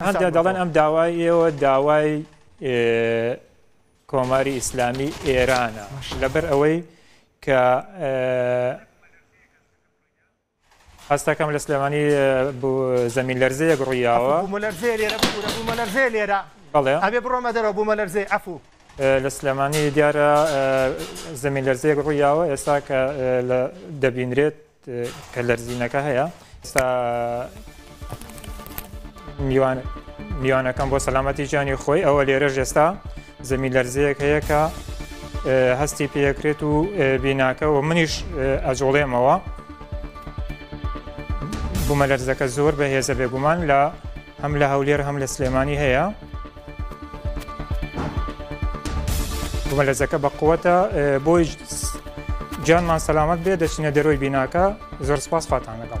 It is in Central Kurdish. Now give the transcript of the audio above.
هەندێک دەڵێن ئەم داوای ئێوە داوای کۆماری ئیسلامی ئێرانە لەبەر ئەوەی کە هەستەکەم لە سلێمانی زەمین لەرزەیەک ڕوویاوە مەلەرزێ لێرە مەلەرزێ لێرە بەڵێ ئەبێ بڕۆمە دەرەوە بوو مەلەرزێ ئەفو لە سلێمانی دیارە زەمین لەرزەیەک ڕوویاوە ئێستا کە دەبینرێت کە لەرزینەکە هەیە ئستا میوان میوانەکەم بۆ سەلامەتی جانی خۆی ئەوە لێرە ژێستا زەمی لەرزەیەک هەیە کە هەستی پێکرێت و بیناکە و منیش ئەجۆڵێمەوە بوومە لەرزەکە زۆر بەهێزە بێگومان لە هەم لە هەولێر هەم لە سلێمانی هەیە. گومەلەزەکە بە قووەتە بۆی جانمان سەلامەت بێ دەچینە دەرۆی بیناکە زۆر سپاس خواتان لەگەڵ.